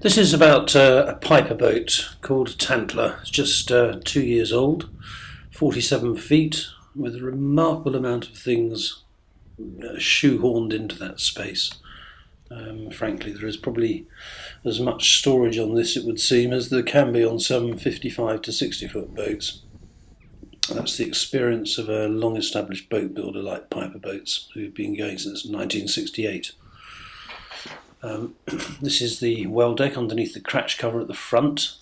This is about uh, a piper boat called Tantler. It's just uh, two years old, 47 feet, with a remarkable amount of things uh, shoehorned into that space. Um, frankly, there is probably as much storage on this, it would seem, as there can be on some 55 to 60 foot boats. That's the experience of a long established boat builder like Piper Boats, who've been going since 1968. Um, this is the well deck underneath the cratch cover at the front.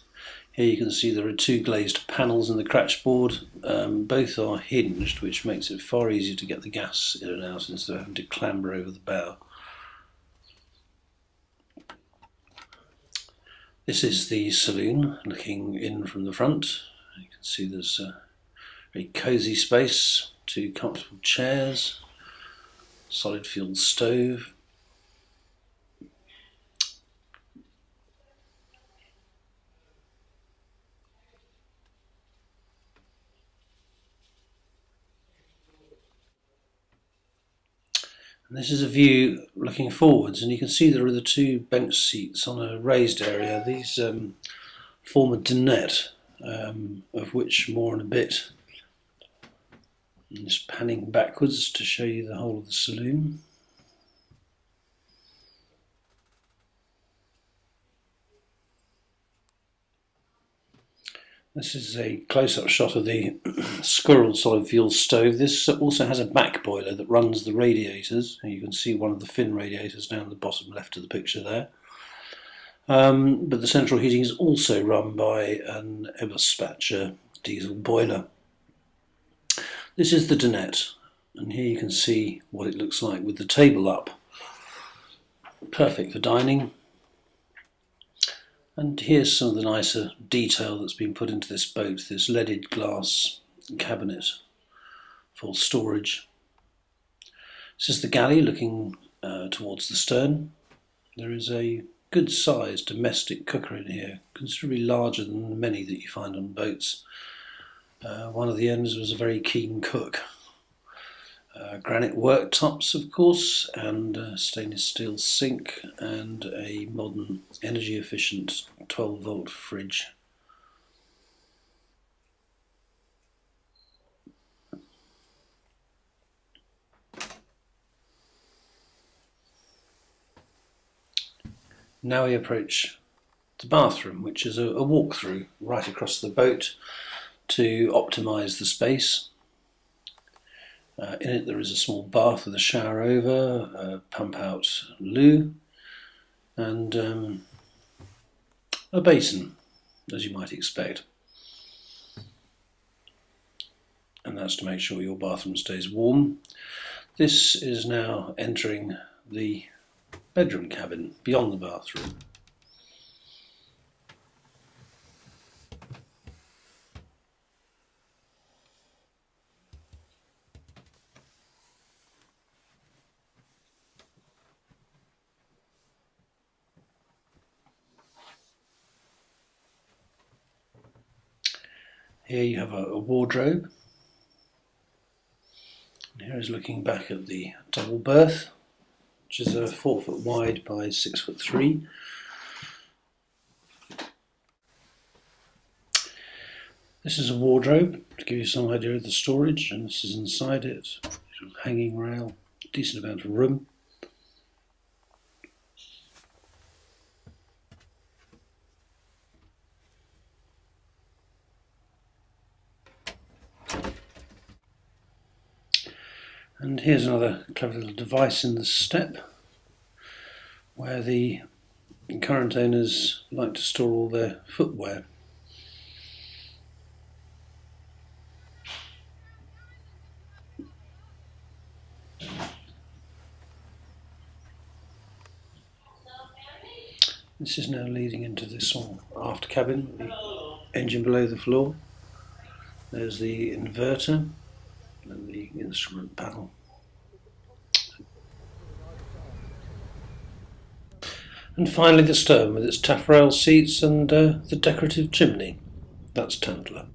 Here you can see there are two glazed panels in the cratch board. Um, both are hinged, which makes it far easier to get the gas in and out instead of having to clamber over the bow. This is the saloon looking in from the front. You can see there's a very cosy space, two comfortable chairs, solid fuel stove, And this is a view looking forwards, and you can see there are the two bench seats on a raised area. These um, form a dinette, um, of which more in a bit. Just panning backwards to show you the whole of the saloon. This is a close-up shot of the Squirrel solid fuel stove. This also has a back boiler that runs the radiators. You can see one of the fin radiators down the bottom left of the picture there. Um, but the central heating is also run by an Eberspacher diesel boiler. This is the dinette, and here you can see what it looks like with the table up. Perfect for dining. And here's some of the nicer detail that's been put into this boat, this leaded glass cabinet for storage. This is the galley looking uh, towards the stern. There is a good sized domestic cooker in here, considerably larger than many that you find on boats. Uh, one of the owners was a very keen cook. Uh, granite worktops, of course, and a stainless steel sink, and a modern energy efficient 12 volt fridge. Now we approach the bathroom, which is a, a walk-through right across the boat to optimise the space uh, in it there is a small bath with a shower over, a pump out loo, and um, a basin, as you might expect. And that's to make sure your bathroom stays warm. This is now entering the bedroom cabin beyond the bathroom. Here you have a, a wardrobe. And here is looking back at the double berth, which is a four foot wide by six foot three. This is a wardrobe to give you some idea of the storage, and this is inside it. Hanging rail, decent amount of room. And here's another clever little device in the step where the current owners like to store all their footwear. This is now leading into this small aft cabin, engine below the floor. There's the inverter the instrument panel. And finally the stern with its taffrail seats and uh, the decorative chimney. That's Tantler.